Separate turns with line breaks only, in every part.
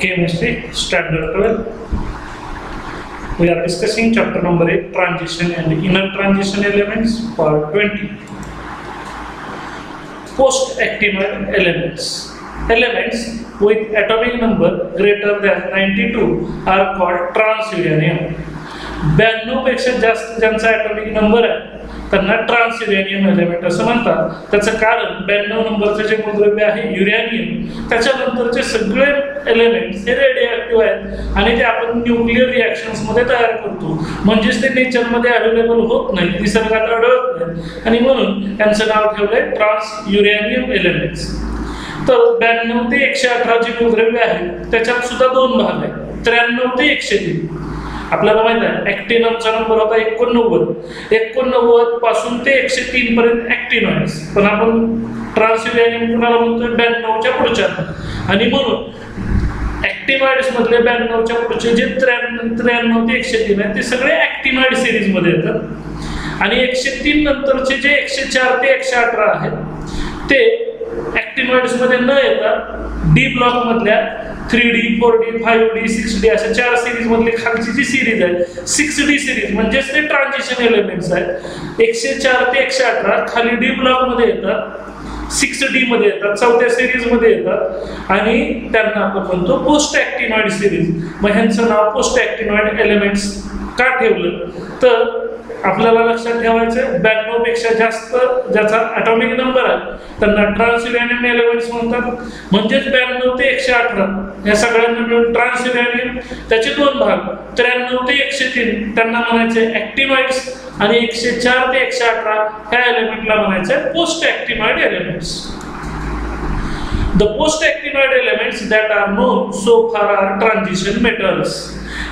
chemistry standard 12 we are discussing chapter number 8 transition and inner transition elements part 20 post actinoid elements elements with atomic number greater than 92 are called transuranium ब्याण्णव पेक्षा जास्त ज्यांचा atomic number आहे त्यांना trans ट्रान्सयुरॅनियम element असं म्हणतात. त्याचं कारण ब्याण्णव नंबरचं जे मूलद्रव्य आहे युरॅनियम त्याच्यानंतरचे सगळे एलिमेंट्स हे रेडिओ ऍक्टिव्ह आहेत आणि ते आपण न्यूक्लिअर रिॲक्शन्समध्ये तयार करतो. म्हणजेच ते नेचरमध्ये अवेलेबल होत नाही निसर्गात आढळत नाही. आणि म्हणून त्यांचं नाव ठेवलंय ट्रान्स युरॅनियम एलिमेंट्स तर ब्याण्णव ते एकशे अठरा जे मूलद्रव्य आहे त्याच्यात सुद्धा दोन भाग आहेत. त्र्याण्णव ते एकशे तीन. आपल्याला माहीत आहे ऍक्टिनमचा नंबर होता एकोणनव्वद. एकोणनव्वदपासून ते एकशे तीन पर्यंत ऍक्टिनॉइड्स पण आपण ट्रान्सयुरॅनियम कुणाला म्हणतोय? ब्याण्णवच्या पुढच्या. आणि म्हणून ऍक्टिनॉइड्स मधले ब्याण्णवच्या पुढचे जे त्र्याण्णव त्र्याण्णव ते एकशे तीन आहेत ते सगळे ऍक्टिनॉइड सिरीजमध्ये येतात. आणि एकशे तीन नंतरचे जे एकशे चार ते एकशे अठरा आहेत ते ऍक्टिनॉइड्समध्ये न येता डी ब्लॉक मधल्या three D four D five D six D अशा चार सिरीज मधली खालची जी सिरीज आहे सिक्स डी सिरीज म्हणजेच ते ट्रान्झिशन एलिमेंट्स आहेत. एकशे चार ते एकशे अठरा खाली डी ब्लॉकमध्ये येतात सिक्स डी मध्ये येतात चौथ्या सिरीजमध्ये येतात. आणि त्यांना आपण म्हणतो पोस्ट ऍक्टिनॉइड सिरीज मग ह्यांचं नाव पोस्ट ऍक्टिनॉइड एलिमेंट्स का ठेवलं? तर आपल्याला लक्षात ठेवायचं ब्याण्णवपेक्षा जास्त ज्याचा अटॉमिक नंबर आहे त्यांना ट्रान्सयुरॅनियम एलिमेंट्स म्हणतात. म्हणजेच ब्याण्णव ते एकशे अठरा. या सगळ्यांना मिळून ट्रान्सयुरॅनियम त्याचे दोन भाग त्र्याण्णव ते एकशे तीन त्यांना म्हणायचे ऍक्टिनॉइड्स आणि एकशे चार ते एकशे अठरा ह्या एलिमेंटला म्हणायचे post actinoid elements The post-actinoid elements that are known so far are transition metals.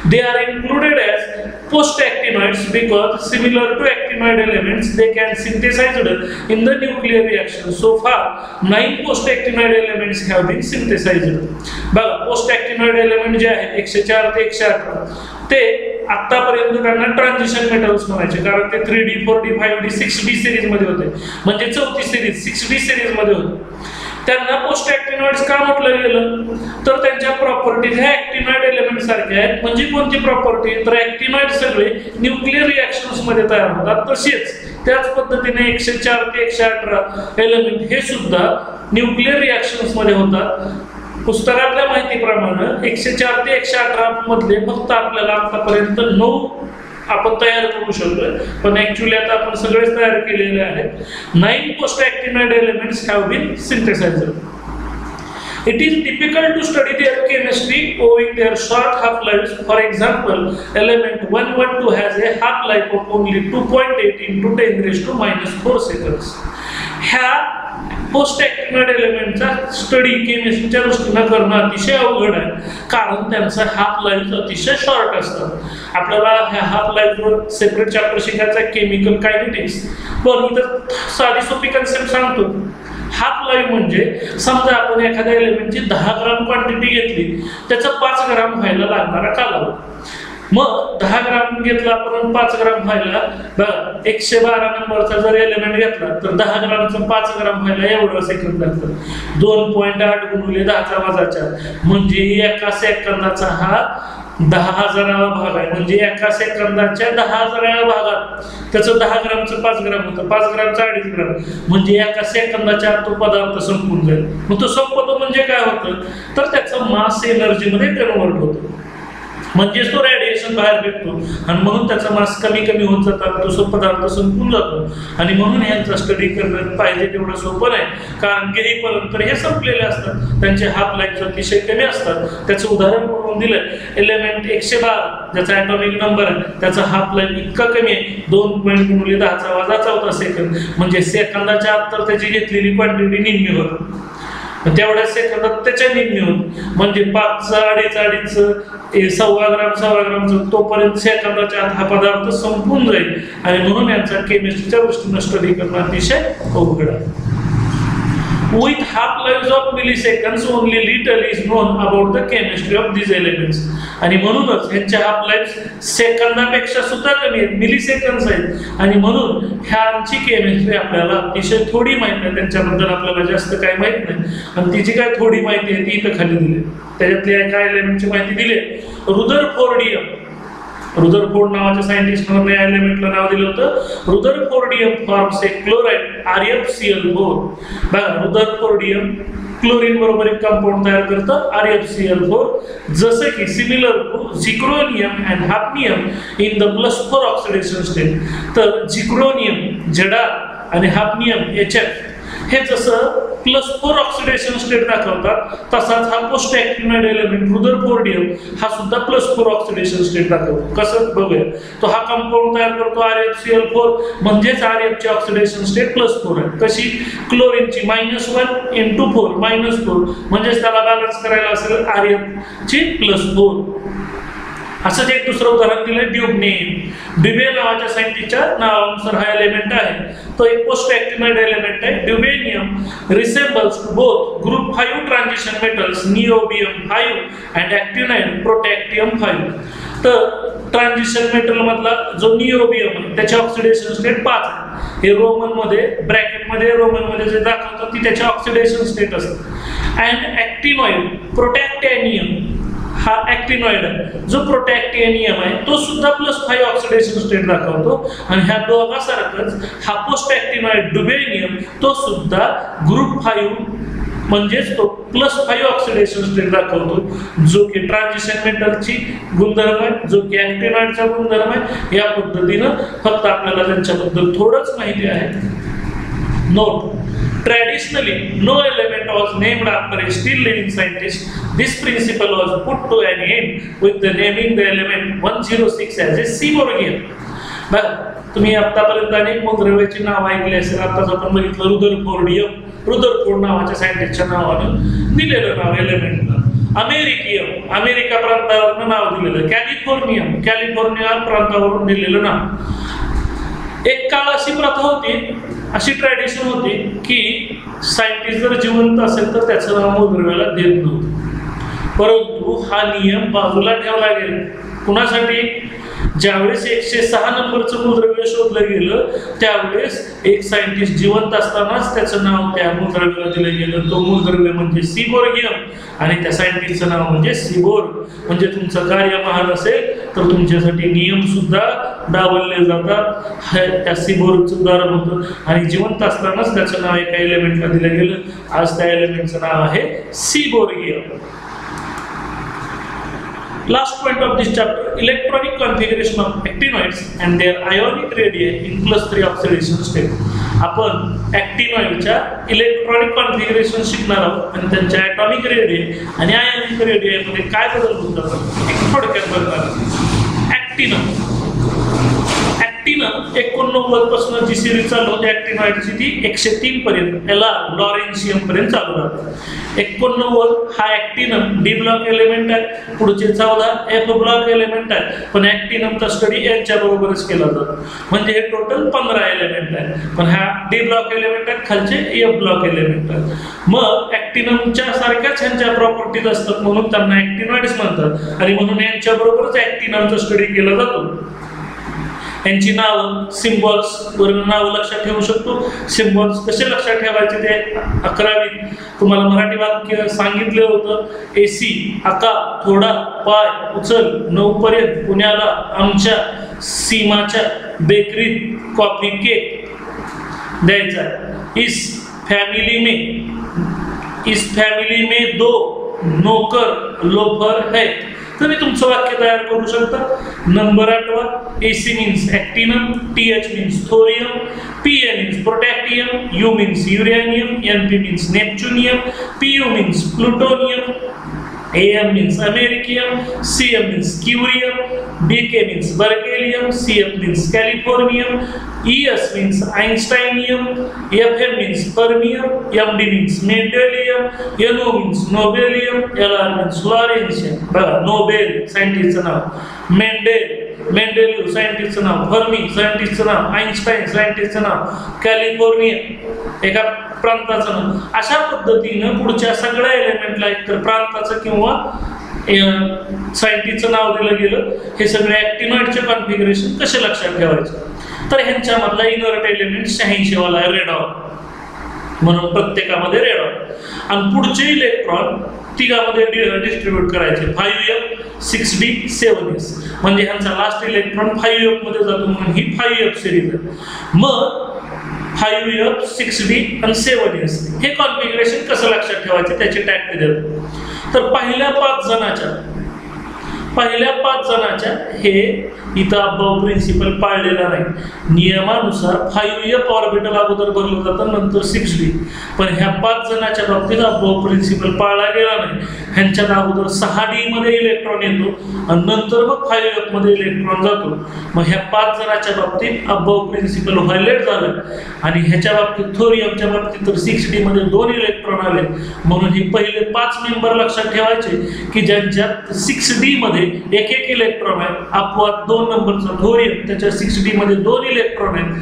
They are included as post-actinoids because similar to actinoid elements, they can synthesized in the nuclear reaction. So far, nine post-actinoid elements have been synthesized. बघा post-actinoid element जे आहेत एकशे चार ते एकशे अठरा ते आतापर्यंत त्यांना ट्रान्झिशन मेटल्स म्हणायचे कारण ते three D four D five D six D सिरीजमध्ये होते म्हणजे चौथी सिरीज सिक्स डी सिरीजमध्ये होते त्यांना पोस्ट ऍक्टिनॉइड का म्हटलं गेलं? तर त्यांच्या प्रॉपर्टीज ह्या ऍक्टिनॉइड एलिमेंट सारख्या आहेत. म्हणजे कोणती प्रॉपर्टी तर ऍक्टिनॉइड सगळे न्यूक्लिअर रिॲक्शन्समध्ये तयार होतात. तसेच त्याच पद्धतीने एकशे चार ते एकशे अठरा एलिमेंट हे सुद्धा न्यूक्लिअर रिॲक्शन्समध्ये होतात. पुस्तकातल्या माहितीप्रमाणे एकशे चार ते एकशे अठरा मधले फक्त आपल्याला आतापर्यंत नऊ आपण तयार करू शकतो पण ऍक्च्युली आता आपण सगळेच तयार केलेले आहेत nine post actinide elements have been synthesised It is difficult to study their chemistry owing their short half-lives. For example, element 112 has a half-life of only 2.8 into 10 raised to minus 4 seconds. ह्या post actinoid एलिमेंटचा study केमिस्ट्रीच्या दृष्टीनं करणं अतिशय अवघड आहे. कारण त्यांचा हाफ लाईफ अतिशय शॉर्ट असतात आपल्याला ह्या हाफ लाईफवर सेपरेट चॅप्टर शिकायचा केमिकल कायनेटिक्स पण तर साधी सोपी कन्सेप्ट सांगतो. हाफ लाईफ म्हणजे समजा आपण एखाद्या एलिमेंटची दहा ग्राम क्वांटिटी घेतली त्याचं पाच ग्राम व्हायला लागणारा कालावधी. मग दहा ग्राम घेतला आपण पाच ग्राम व्हायला बघा एकशे बारा नंबरचा जर एलिमेंट घेतला तर दहा ग्रामचं पाच ग्राम व्हायला एवढं सेकंद लागतं. दोन पॉईंट आठ गुणवले दहाचा वजा म्हणजे एका सेकंदाचा हा दहा हजारावा भाग आहे. म्हणजे एका सेकंदाच्या दहा हजाराव्या भागात. त्याचं दहा ग्रामचं पाच ग्राम होतं. पाच ग्रामचं अडीच ग्राम. म्हणजे एका सेकंदाच्या तो पदार्थ संपून जाईल. मग तो संपतो म्हणजे काय होतं? तर त्याचं मास एनर्जीमध्ये कन्वर्ट होतं. म्हणजेच तो रेडिएशन बाहेर भेटतो. आणि म्हणून त्याचा मास कमी कमी होत जातात तो पदार्थ संपून जातो. आणि म्हणून ह्यांचा स्टडी करणं पाहिजे तेवढं सोपं नाही. कारण गेहीपर्यंत हे संपलेले असतात. त्यांचे हाफ लाईफ अतिशय कमी असतात. त्याचं उदाहरण म्हणून दिलं एलिमेंट एकशे बारा ज्याचा ॲटॉमिक नंबर आहे त्याचा हाफ लाईफ इतका कमी आहे. दोन पॉईंट गुणुले दहाचा वाजा चौथा सेकंद म्हणजे सेकंदाच्या आत तर त्याची घेतलेली क्वांटिटी निम्मी होतं. तेवढ्या सेकंदात त्याच्या निम्मी होत म्हणजे पाच अडीच अडीच सव्वा ग्राम सव्वा ग्रामचं तोपर्यंत सेकंदाच्या आत हा पदार्थ संपून जाईल. आणि म्हणून यांचा केमिस्ट्रीच्या दृष्टीनं स्टडी करणं अतिशय अवघड आहे. With half lives of milliseconds only little is known about the chemistry of these elements. आणि म्हणूनच ह्यांच्या हाफ लाईफ सेकंदापेक्षा सुद्धा कमी आहेत मिली आहेत. आणि म्हणून ह्यांची केमिस्ट्री आपल्याला अतिशय थोडी माहिती आहे त्यांच्याबद्दल आपल्याला जास्त काही माहीत नाही. आणि तिची काय थोडी माहिती आहे ती इथं खाली दिली त्याच्यातली काय एलिमेंटची माहिती दिली रुदर फोर्डियम रुदरफोर्ड नावाच्या सायंटिस्टनं या एलिमेंटला नाव दिलं होतं. Rutherfordium forms a chloride R F C L four बघा रुदरफोर्डियम क्लोरीन बरोबर एक कंपाऊंड तयार करतं R F C L four जसं की similar zirconium and hafnium in the plus four oxidation state तर झिक्रोनियम जडा आणि हापनियम एच एफ हे जसं प्लस फोर ऑक्सिडेशन स्टेट दाखवतात. तसाच हा पोस्ट ऍक्टिव्हाइड एलिमेंट रुदरफोर्डियम हा सुद्धा प्लस फोर ऑक्सिडेशन स्टेट दाखवतो. कसं? बघूया. तो हा कंपाऊंड तयार करतो R F C L four म्हणजेच आर एफ ची ऑक्सिडेशन स्टेट प्लस फोर आहे. कशी? क्लोरीनची minus one into four minus four म्हणजेच त्याला बॅलन्स करायला असेल आर एफ ची प्लस फोर असंच एक दुसरं उदाहरण दिलं ड्युबनेम ड्युबे नावाच्या साहित्यच्या नावानुसार हा एलिमेंट आहे. तो एक पोस्ट ऍक्टिव्हाइड एलिमेंट आहे. Dubnium resembles both group five transition metals niobium five and actinide protactinium five तर ट्रान्झिशन मेटल मधला जो निओबियम आहे ऑक्सिडेशन स्टेट पाच हे रोमनमध्ये ब्रॅकेटमध्ये रोमनमध्ये जे दाखवतात ती त्याचे ऑक्सिडेशन स्टेट असतात अँड ऍक्टिनॉइड प्रोटॅक्टॅनियम हा ऍक्टिनॉइड जो प्रोटॅक्टिनियम आहे तो सुद्धा प्लस फाईव्ह ऑक्सिडेशन स्टेट दाखवतो. आणि ह्या दोघासारखंच हा पोस्ट ऍक्टिनॉइड डुबेनियम तो सुद्धा ग्रुप फाईव्ह म्हणजेच तो प्लस फाईव्ह ऑक्सिडेशन स्टेट दाखवतो. जो की ट्रान्झिशन मेटलची गुणधर्म आहे जो की ऍक्टिनॉइडचा गुणधर्म आहे या पद्धतीनं फक्त आपल्याला त्यांच्याबद्दल थोडंच माहिती आहे. Note Traditionally, no element was named after a still living scientist. This principle was put to an end with the naming the element 106 as a Seaborgian. But तुम्ही आतापर्यंत अनेक मंगळवेची नाव ऐकली असेल आताच आपण बघितलं रुदरफोर्डियम रुदरफोर्ड नावाच्या सायंटिस्टच्या नावानं दिलेलं नाव एलिमेंटला अमेरिकियम अमेरिका प्रांतावरून नाव दिलेलं कॅलिफोर्नियम कॅलिफोर्निया प्रांतावरून दिलेलं नाव एक काळ अशी प्रथा होती अशी ट्रॅडिशन होती की सायंटिस्ट जर जिवंत असेल तर त्याचं नाव मूलद्रव्याला देत नव्हतं. परंतु हा नियम बाजूला ठेवला गेला कुणासाठी? ज्यावेळेस एकशे सहा नंबरचं मूलद्रव्य शोधलं गेलं त्यावेळेस एक सायंटिस्ट जिवंत असतानाच त्याचं नाव त्या मूलद्रव्याला दिलं गेलं. तो मूलद्रव्य म्हणजे सिबोर्गियम आणि त्या सायंटिस्टचं नाव म्हणजे सिबोर. म्हणजे तुमचं कार्य महान असेल तर तुमच्यासाठी नियम सुद्धा डावलले जातात. त्या सिबोरचं उदाहरण होतं. आणि जिवंत असतानाच त्याचं नाव एका एलिमेंटला दिलं गेलं. आज त्या एलिमेंटचं नाव आहे seaborgium Last point of this chapter, electronic configuration of actinoids and their ionic radii in plus 3 oxidation state. आपण ऍक्टिनॉइडच्या इलेक्ट्रॉनिक कॉन्फिगरेशन शिकणार आहोत आणि त्यांच्या ॲटॉमिक रेडिय आणि आयोनिक रेडिएमध्ये काय बदल होतात एक थोडक्यात बघणार ऍक्टिनम तीन एकोणनव्वदपासून जी सिरीज चालू होती ऍक्टिनॉइडची ती एकशे तीन पर्यंत. याला लॉरेन्शियम पर्यंत चालू राहतो. एकोणनव्वद हा ऍक्टिनम डी ब्लॉक एलिमेंट आहे. पुढचे चौदा एफ ब्लॉक एलिमेंट आहे. पण ऍक्टिनमचा स्टडी यांच्या बरोबरच केला जातो. म्हणजे हे टोटल पंधरा एलिमेंट आहे. पण हा डी ब्लॉक एलिमेंट आहेत खालचे एफ ब्लॉक एलिमेंट आहेत मग ऍक्टिनमच्या सारख्याच ह्यांच्या प्रॉपर्टीज असतात म्हणून त्यांना ऍक्टिनॉइड्स म्हणतात. आणि म्हणून यांच्या बरोबरच ऍक्टिनमचा स्टडी केला जातो. यांची नावं सिम्बॉल्स वरून नावं लक्षात ठेवू शकतो. सिम्बॉल्स कसे लक्षात ठेवायचे ते अकरावीत तुम्हाला मराठी वाक्य सांगितलं होतं. एसी आका थोडा पाय उचल नऊपर्यंत पुण्याला आमच्या सीमाच्या बेकरीत कॉफी केक द्यायचा. इस फॅमिली में इस फॅमिली में दो नोकर लोफर है. तुम्ही तुमचं वाक्य तयार करू शकता. नंबर आठवा AC means actinium T H means thorium P A means protactinium U means uranium N P means neptunium P U means plutonium AM means americium, CM means curium, BK means berkelium, CF means californium, ES means einsteinium, FM means fermium, MD means mendelium, NO means nobelium, LR means lawrencium, uh, Nobel scientist now, Mendel. Mendeleev सायंटिस्टचं नाव Fermi सायंटिस्टचं नाव Einstein सायंटिस्टचं नाव California एका प्रांताचं नाव. अशा पद्धतीनं पुढच्या सगळ्या एलिमेंटला एकतर प्रांताचं किंवा सायंटिस्टचं नाव दिलं गेलं हे सगळे ॲक्टिनॉइडचे कॉन्फिगरेशन कसे लक्षात ठेवायचे? तर ह्यांच्यामधला इनर्ट एलिमेंट शहाऐंशीवाला आहे रेडॉन. म्हणून प्रत्येकामध्ये रेडॉन आणि पुढचे इलेक्ट्रॉन तिघामध्ये डिस्ट्रीब्यूट करायचे. Five F six D seven S म्हणजे ह्यांचा लास्ट इलेक्ट्रॉन फाईव्ह एफमध्ये जातो म्हणून ही फाईव्ह एफ सिरीज आहे. मग फाईव्ह एफ सिक्स डी आणि सेवन एस हे कॉन्फिगरेशन कसं लक्षात ठेवायचे? त्याची टॅक्ट देतात तर पहिल्या पाच जणाच्या पहिल्या पाच जणाच्या हे इथं अब्बाव प्रिन्सिपल पाळलेला नाही. नियमानुसार फाईव्ह एफ ऑर्बिटल अगोदर भरलं जातं नंतर सिक्स डी पण ह्या पाच जणाच्या बाबतीत अब्बाव प्रिन्सिपल पाळला गेला नाही. ह्यांच्या अगोदर सहा डी मध्ये इलेक्ट्रॉन येतो आणि नंतर मग फाईव्ह एफमध्ये इलेक्ट्रॉन जातो. मग ह्या पाच जणाच्या बाबतीत अब्बाव प्रिन्सिपल व्हायलेट झालं. आणि ह्याच्या बाबतीत थोरियमच्या बाबतीत तर सिक्स डी मध्ये दोन इलेक्ट्रॉन आले. म्हणून हे पहिले पाच मेंबर लक्षात ठेवायचे की ज्यांच्यात सिक्स डी मध्ये एक एक इलेक्ट्रॉन आहे. अपवाद दोन नंबरचा थोरियम त्याच्या सिक्स डी मध्ये दोन इलेक्ट्रॉन आहेत.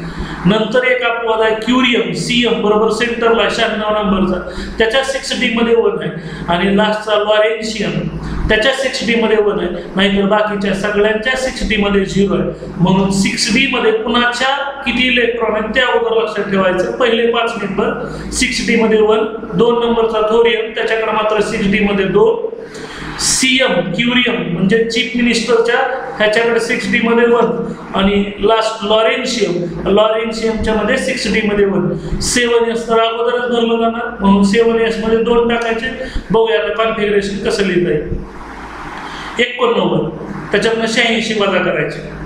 नंतर एक अपवाद आहे क्युरियम सीएम बरोबर सेंटरला शहाण्णव नंबरचा त्याच्या सिक्स डी मध्ये वन आहे. आणि लास्टचा लॉरेन्शियम त्याच्या सिक्स डी मध्ये वन आहे नाहीतर बाकीच्या सगळ्यांच्या सिक्स डी मध्ये झिरो आहे. म्हणून सिक्स डी मध्ये कुणाच्या किती इलेक्ट्रॉन आहेत त्या अगोदर लक्षात ठेवायचं. पहिले पाच मेंबर सिक्स डी मध्ये वन दोन नंबरचा थोरियम त्याच्याकडे मात्र सिक्स डी मध्ये दोन. सीएम क्युरियम म्हणजे चीफ मिनिस्टरच्या ह्याच्याकडे सिक्स डी मध्ये वन आणि लास्ट लॉरेन्शियम लॉरेन्शियमच्या मध्ये सिक्स डी मध्ये वन सेवन एस तर अगोदरच भरलं जाणार. म्हणून सेवन एसमध्ये दोन टाकायचे. बघूया आता कॉन्फिगरेशन कसं लिहिता येईल. एकोणनव्वद. त्याच्यातनं शहाऐंशी वजा करायचे.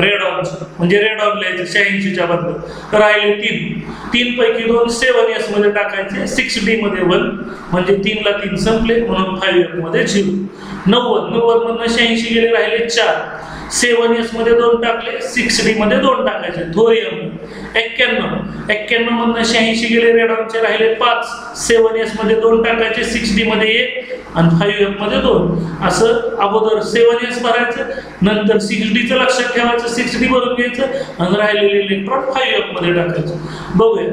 रेड ऑनचं म्हणजे रेड ऑन लिहायचं शहाऐंशीच्या बदल राहिले तीन. तीन पैकी दोन सेवन एसमध्ये टाकायचे. सिक्स डी मध्ये वन म्हणजे तीनला तीन संपले. म्हणून फाईव्ह एफमध्ये झिरो नव्वद. नव्वद मधनं शहाऐंशी गेले राहिले चार. सेवन एसमध्ये दोन टाकले. सिक्स डी मध्ये दोन टाकायचे. थोरियम एक्क्याण्णव. एक्क्याण्णव मधनं शहाऐंशी गेले रेडॉनचे राहिले पाच. सेवन एसमध्ये दोन टाकायचे सिक्स डी मध्ये एक आणि फाईव्ह एफमध्ये दोन. असं अगोदर सेवन एस भरायचं नंतर सिक्स डीचं लक्षात ठेवायचं सिक्स डी भरून घ्यायचं आणि राहिलेले इलेक्ट्रॉन फाईव्ह एफमध्ये टाकायचं. बघूया.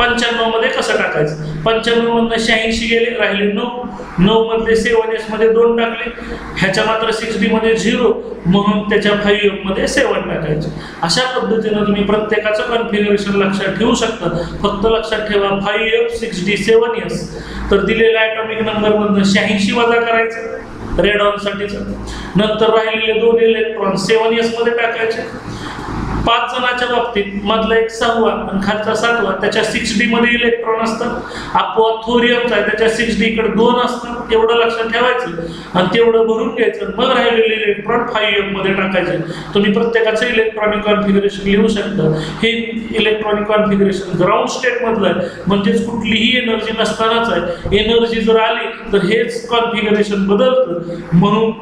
पंच्याण्णवमध्ये कसं टाकायचं? पंच्याण्णवमधनं शहाऐंशी गेले राहिले नऊ. नऊमधले सेवन एसमध्ये दोन टाकले. ह्याच्या मात्र सिक्स डीमध्ये झिरो. म्हणून त्याच्या फाईव्ह एफमध्ये सेवन टाकायचे. अशा पद्धतीनं तुम्ही प्रत्येकाचं कॉन्फिगरेशन लक्षात ठेवू शकता. फक्त लक्षात ठेवा five F six D seven S. तर दिलेल्या ॲटॉमिक नंबरमधनं शहाऐंशी वजा करायचं रेड ऑनसाठीचं नंतर राहिलेले दोन इलेक्ट्रॉन सेवन एसमध्ये टाकायचे. पाच जणाच्या बाबतीत मधला एक सहावा आणि खालचा सातवा त्याच्या सिक्स डी मध्ये इलेक्ट्रॉन असतात आपोआप थोरियमचा आहे त्याच्या सिक्स डी कडे दोन असतात तेवढं लक्षात ठेवायचं आणि तेवढं भरून घ्यायचं मग राहिलेले इलेक्ट्रॉन फाईव्ह एममध्ये टाकायचे. तुम्ही प्रत्येकाचं इलेक्ट्रॉनिक कॉन्फिगरेशन लिहू शकता. हे इलेक्ट्रॉनिक कॉन्फिगरेशन ग्राउंड स्टेट मधलं आहे. म्हणजेच कुठलीही एनर्जी नसतानाच आहे. एनर्जी जर आली तर हेच कॉन्फिगरेशन बदलतं. म्हणून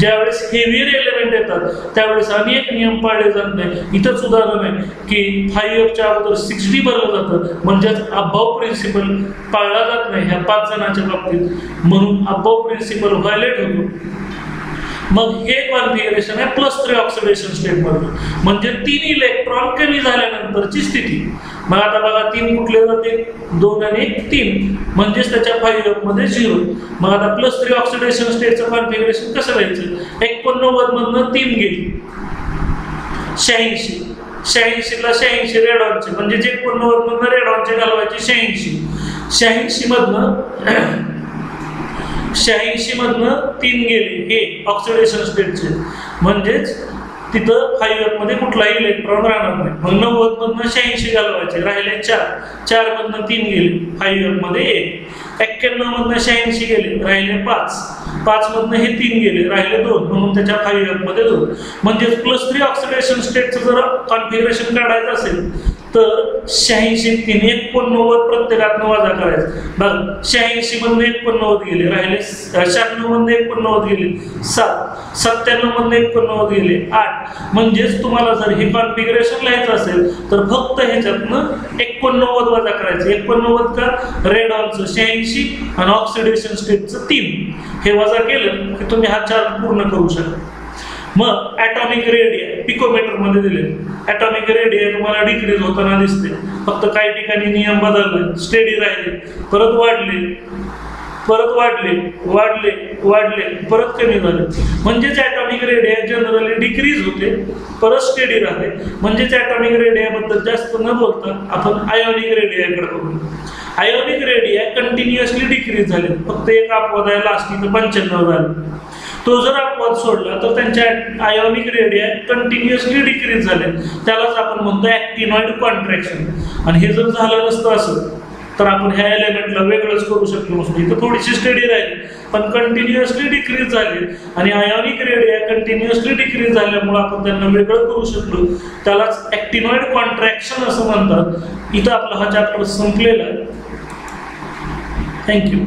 ज्यावेळेस हेवियर एलिमेंट येतात त्यावेळेस अनेक नियम पाळले जात नाही. इथंच उदाहरण आहे की फाईव्ह एफच्या अगोदर सिक्स डी भरलं जातं. म्हणजेच अभाव प्रिन्सिपल पाळला जात नाही ह्या पाच जणांच्या बाबतीत. म्हणून अभाव प्रिन्सिपल व्हायलेट होतो. मग हे कॉन्फिगरेशन आहे प्लस थ्री ऑक्सिडेशन स्टेटमध्ये म्हणजे तीन इलेक्ट्रॉन कमी झाल्यानंतरची स्थिती. मग आता बघा तीन कुठले जाते दोन आणि एक तीन. म्हणजेच त्याच्या फाईव्हमध्ये झिरो मग आता प्लस थ्री ऑक्सिडेशन स्टेटचं कॉन्फिगरेशन कसं राहायचं एकोणनव्वद मधनं तीन गेली. शहाऐंशी. शहाऐंशीला शहाऐंशी रेडॉनचे म्हणजे जे एकोणनव्वद मधनं रेडॉनचे घालवायचे शहाऐंशी. शहाऐंशी मधनं शहाऐंशी मधनं तीन गेले हे ऑक्सिडेशन स्टेटचे म्हणजेच तिथं फाईव्हमध्ये कुठलाही इलेक्ट्रॉन राहणार नाही. मग नव्वद मधनं शहाऐंशी घालवायचे राहिले चार. चार मधनं तीन गेले फाईव्हमध्ये एक. एक्क्याण्णव मधनं शहाऐंशी गेले राहिले पाच. पाच मधनं हे तीन गेले राहिले दोन. म्हणून त्याच्या फाईव्हमध्ये दोन. म्हणजे प्लस थ्री ऑक्सिडेशन स्टेटचं जर कॉन्फिगरेशन काढायचं असेल तर शहाऐंशी तीन एकोणनव्वद प्रत्येकात वजा करायचं. बघ शहाऐंशी मधनं एकोणनव्वद गेले राहिले शहाण्णव मधनं एकोणनव्वद गेले सात. सत्त्याण्णव मधनं एकोणनव्वद गेले आठ. म्हणजेच तुम्हाला जर हे कॉन्फिगरेशन लिहायचं असेल तर फक्त ह्याच्यातनं एकोणनव्वद वजा करायचं. एकोणनव्वद का? रेड ऑनचं शहाऐंशी आणि ऑक्सिडेशन स्टेटचं तीन हे वजा केलं की तुम्ही हा चार्ट पूर्ण करू शकता. मग ॲटॉमिक रेडिया पिकोमीटरमध्ये दिले ॲटॉमिक रेडिया तुम्हाला डिक्रीज होताना दिसते. फक्त काही ठिकाणी नियम बदलले. स्टेडी राहिले. परत वाढले. परत वाढले वाढले वाढले परत कमी झाले. म्हणजेच ॲटॉमिक रेडिया जनरली डिक्रीज होते परत स्टेडी राहते. म्हणजेच ॲटॉमिक रेडियाबद्दल जास्त न बोलता आपण आयोनिक रेडियाकडे बघू. आयोनिक रेडिया कंटिन्युअसली डिक्रीज झाले. फक्त एक अपवाद आहे लास्ट तर पंच्याण्णव झाले. तो जर अपवाद सोडला तर त्यांच्या आयोनिक रेडिया कंटिन्युअसली डिक्रीज झाले. त्यालाच आपण म्हणतो ॲक्टिनॉइड कॉन्ट्रॅक्शन आणि हे जर झालं नसतं असं तर आपण ह्या एलिमेंटला वेगळंच करू शकलो नसतो. इथं थोडीशी स्टडी राहिली पण कंटिन्युअसली डिक्रीज झाली. आणि आयोनिक रेडिया कंटिन्युअसली डिक्रीज झाल्यामुळे आपण त्यांना वेगळं करू शकलो. त्यालाच ॲक्टिनॉइड कॉन्ट्रॅक्शन असं म्हणतात. इथं आपला हा चॅप्टर संपलेला आहे. थँक्यू